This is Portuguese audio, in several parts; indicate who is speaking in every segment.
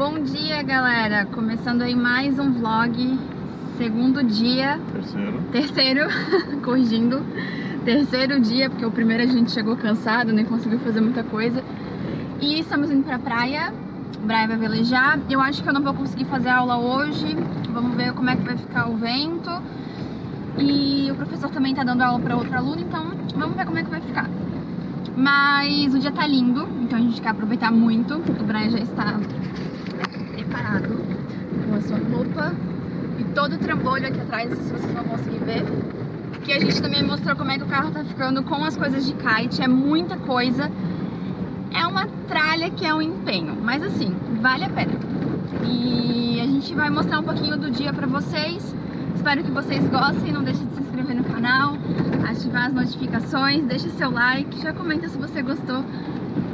Speaker 1: Bom dia, galera! Começando aí mais um vlog, segundo dia,
Speaker 2: Terceiro.
Speaker 1: terceiro, corrigindo, terceiro dia, porque o primeiro a gente chegou cansado, nem conseguiu fazer muita coisa. E estamos indo pra praia, o Brian vai velejar. Eu acho que eu não vou conseguir fazer aula hoje, vamos ver como é que vai ficar o vento. E o professor também tá dando aula pra outro aluno, então vamos ver como é que vai ficar. Mas o dia tá lindo, então a gente quer aproveitar muito. O Brian já está preparado com a sua roupa e todo o trambolho aqui atrás, não sei se vocês vão conseguir ver. Que a gente também mostrou como é que o carro tá ficando com as coisas de kite, é muita coisa. É uma tralha que é um empenho, mas assim, vale a pena. E a gente vai mostrar um pouquinho do dia pra vocês. Espero que vocês gostem, não deixe de se inscrever no canal, ativar as notificações, deixe seu like, já comenta se você gostou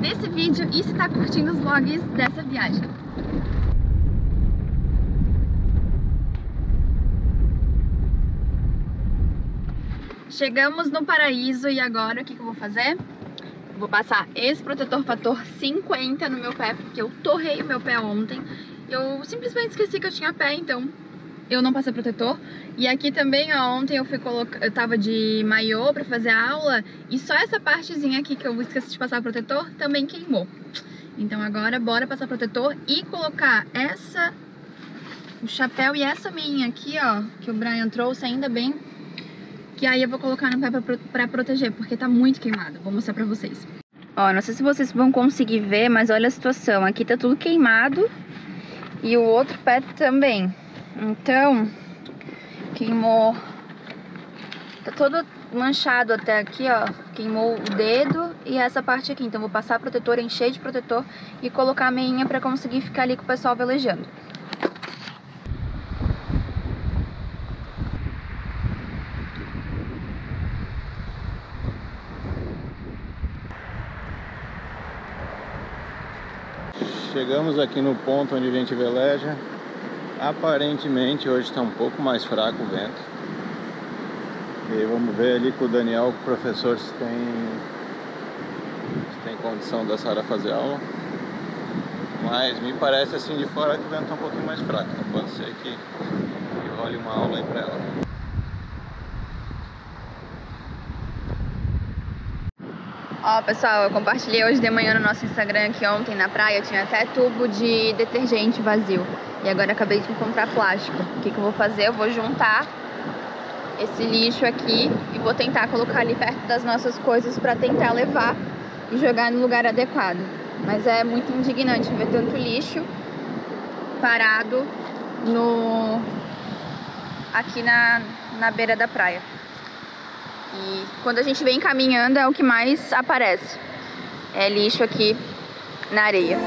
Speaker 1: desse vídeo e se tá curtindo os vlogs dessa viagem. Chegamos no paraíso e agora o que, que eu vou fazer? Vou passar esse protetor fator 50 no meu pé, porque eu torrei o meu pé ontem. Eu simplesmente esqueci que eu tinha pé, então eu não passei protetor. E aqui também, ó, ontem eu fui colocar, eu tava de maiô pra fazer aula e só essa partezinha aqui que eu esqueci de passar protetor também queimou. Então agora bora passar protetor e colocar essa o chapéu e essa minha aqui, ó, que o Brian trouxe ainda bem que aí eu vou colocar no pé pra, pra proteger, porque tá muito queimado. Vou mostrar pra vocês. Ó, não sei se vocês vão conseguir ver, mas olha a situação. Aqui tá tudo queimado e o outro pé também. Então, queimou... Tá todo manchado até aqui, ó. Queimou o dedo e essa parte aqui. Então, vou passar protetor, encher de protetor e colocar a meinha pra conseguir ficar ali com o pessoal velejando.
Speaker 2: Chegamos aqui no ponto onde a gente veleja. Aparentemente hoje está um pouco mais fraco o vento. E vamos ver ali com o Daniel, o professor, se tem, se tem condição da Sara fazer aula. Mas me parece assim de fora que o vento está um pouquinho mais fraco. Então pode ser que, que role uma aula aí para ela.
Speaker 1: Ó, pessoal, eu compartilhei hoje de manhã no nosso Instagram que ontem na praia tinha até tubo de detergente vazio. E agora acabei de encontrar plástico. O que, que eu vou fazer? Eu vou juntar esse lixo aqui e vou tentar colocar ali perto das nossas coisas para tentar levar e jogar no lugar adequado. Mas é muito indignante ver tanto lixo parado no aqui na, na beira da praia. E quando a gente vem caminhando é o que mais aparece. É lixo aqui na areia.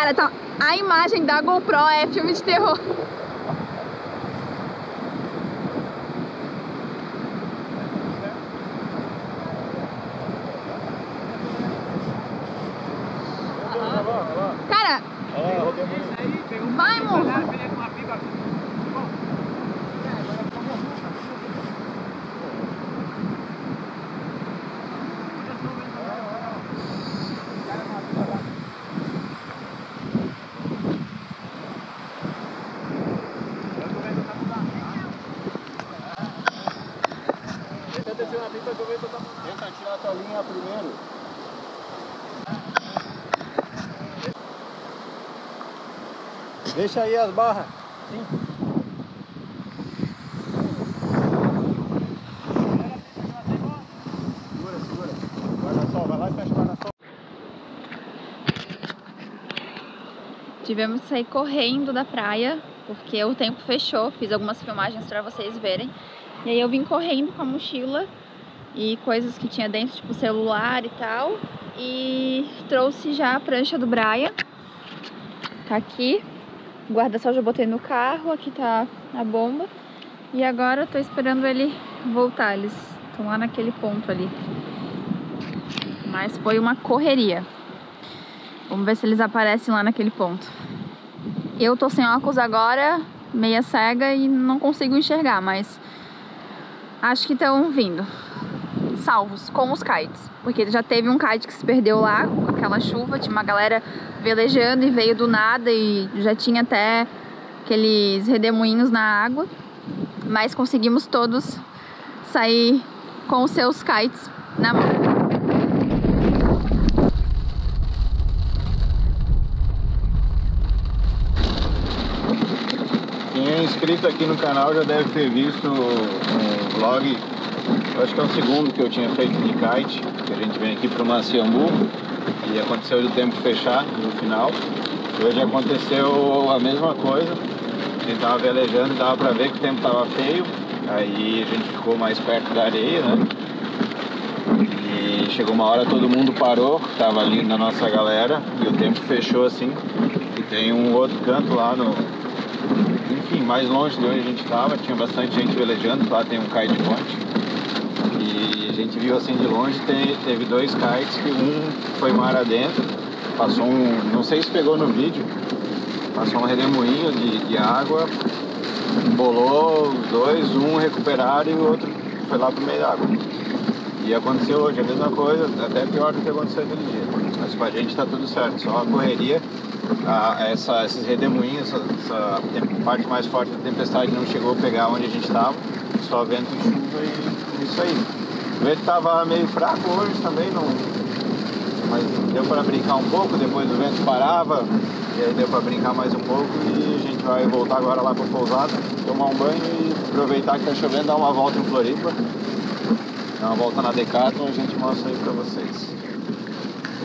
Speaker 1: Cara, tá... a imagem da GoPro é filme de terror. Cara, vai, Murro.
Speaker 2: Tenta tirar a tua linha primeiro. Deixa aí as barras. Sim. Segura, segura. Guarda-sol, vai lá e fecha o guarda-sol.
Speaker 1: Tivemos que sair correndo da praia, porque o tempo fechou. Fiz algumas filmagens para vocês verem. E aí eu vim correndo com a mochila e coisas que tinha dentro, tipo celular e tal. E trouxe já a prancha do Braia. Tá aqui. O guarda-sol já botei no carro, aqui tá a bomba. E agora eu tô esperando ele voltar. Eles estão lá naquele ponto ali. Mas foi uma correria. Vamos ver se eles aparecem lá naquele ponto. Eu tô sem óculos agora, meia cega e não consigo enxergar, mas acho que estão vindo. Salvos com os kites. Porque já teve um kite que se perdeu lá com aquela chuva, tinha uma galera velejando e veio do nada e já tinha até aqueles redemoinhos na água. Mas conseguimos todos sair com os seus kites na mão.
Speaker 2: Quem é inscrito aqui no canal já deve ter visto um vlog, eu acho que é o segundo que eu tinha feito de kite, que a gente vem aqui para o Maciambu e aconteceu do tempo fechar no final. Hoje aconteceu a mesma coisa, a gente tava velejando dava para ver que o tempo tava feio, aí a gente ficou mais perto da areia, né? E chegou uma hora todo mundo parou, tava ali na nossa galera e o tempo fechou assim. E tem um outro canto lá no, enfim, mais longe de onde a gente estava, tinha bastante gente velejando, lá tem um kite point. E a gente viu assim de longe, te- teve dois kites que um foi mar adentro, passou um, não sei se pegou no vídeo, passou um redemoinho de, de água, bolou os dois, um recuperaram e o outro foi lá pro meio da água. E aconteceu hoje a mesma coisa, até pior do que aconteceu aquele dia. Mas com a gente tá tudo certo, só a correria a- essa, esses redemoinhos, essa, essa parte mais forte da tempestade não chegou a pegar onde a gente estava, só vento e chuva e isso aí. O vento estava meio fraco hoje também, não, mas deu para brincar um pouco, depois o vento parava, e aí deu para brincar mais um pouco e a gente vai voltar agora lá para pousada, tomar um banho e aproveitar que tá chovendo, dar uma volta em Floripa, dar uma volta na Decathlon e a gente mostra aí para vocês.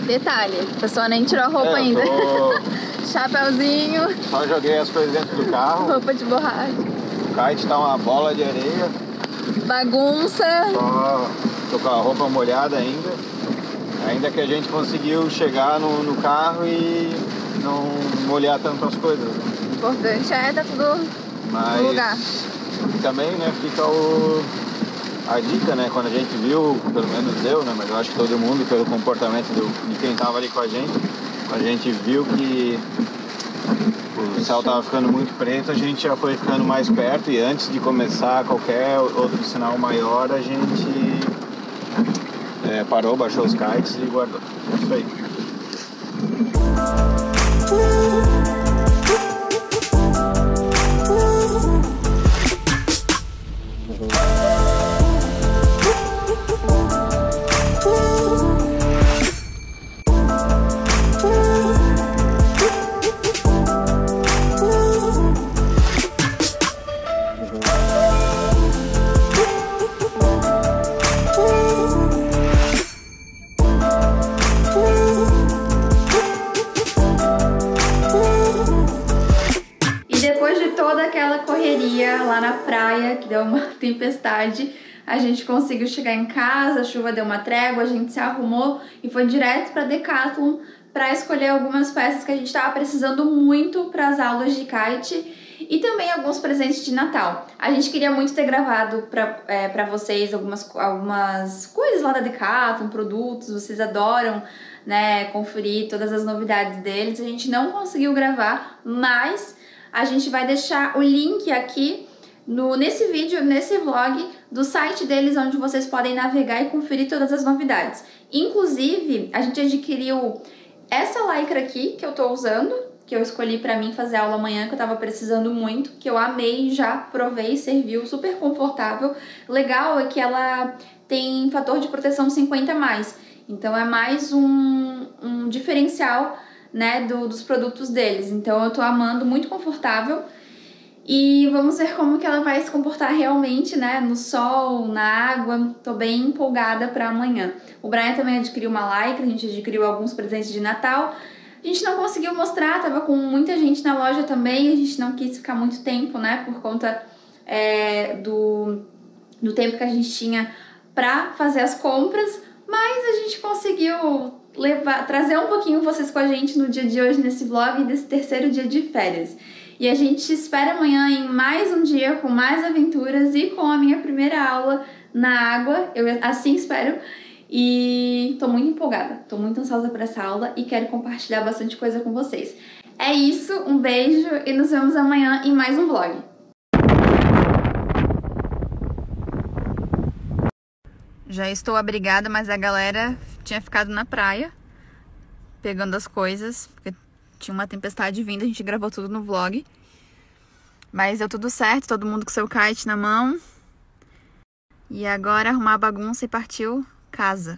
Speaker 1: Detalhe, a pessoa nem tirou a roupa
Speaker 2: É,
Speaker 1: ainda.
Speaker 2: tô-
Speaker 1: Chapeuzinho,
Speaker 2: Só joguei as coisas dentro do carro.
Speaker 1: roupa de borracha,
Speaker 2: kite tá uma bola de areia.
Speaker 1: bagunça.
Speaker 2: Só tô com a roupa molhada ainda. Ainda que a gente conseguiu chegar no, no carro e não molhar tanto as coisas.
Speaker 1: O importante é tá tudo
Speaker 2: Mas
Speaker 1: No lugar.
Speaker 2: também né, fica o, a dica, né? Quando a gente viu, pelo menos eu, né? Mas eu acho que todo mundo, pelo comportamento do, de quem tava ali com a gente, a gente viu que o céu tava ficando muito preto, a gente já foi ficando mais perto e antes de começar qualquer outro sinal maior, a gente é, parou, baixou os kites e guardou. É Isso aí.
Speaker 1: E praia, que deu uma tempestade, a gente conseguiu chegar em casa, a chuva deu uma trégua, a gente se arrumou e foi direto para Decathlon para escolher algumas peças que a gente estava precisando muito para as aulas de kite e também alguns presentes de Natal. A gente queria muito ter gravado para é, pra vocês algumas, algumas coisas lá da Decathlon, produtos, vocês adoram né, conferir todas as novidades deles. A gente não conseguiu gravar, mas a gente vai deixar o link aqui no, nesse vídeo, nesse vlog, do site deles, onde vocês podem navegar e conferir todas as novidades. Inclusive, a gente adquiriu essa lycra aqui que eu tô usando, que eu escolhi para mim fazer aula amanhã, que eu tava precisando muito, que eu amei, já provei, serviu, super confortável. Legal é que ela tem fator de proteção 50 mais, então é mais um, um diferencial né, do, dos produtos deles. Então eu tô amando, muito confortável. E vamos ver como que ela vai se comportar realmente, né, no sol, na água. Tô bem empolgada para amanhã. O Brian também adquiriu uma lycra, a gente adquiriu alguns presentes de Natal. A gente não conseguiu mostrar, tava com muita gente na loja também, a gente não quis ficar muito tempo, né, por conta é, do, do tempo que a gente tinha pra fazer as compras, mas a gente conseguiu levar, trazer um pouquinho vocês com a gente no dia de hoje nesse vlog desse terceiro dia de férias. E a gente espera amanhã em mais um dia com mais aventuras e com a minha primeira aula na água. Eu assim espero. E tô muito empolgada, tô muito ansiosa para essa aula e quero compartilhar bastante coisa com vocês. É isso, um beijo e nos vemos amanhã em mais um vlog. Já estou abrigada, mas a galera tinha ficado na praia pegando as coisas, porque tinha uma tempestade vindo, a gente gravou tudo no vlog. Mas deu tudo certo, todo mundo com seu kite na mão. E agora arrumar a bagunça e partiu casa.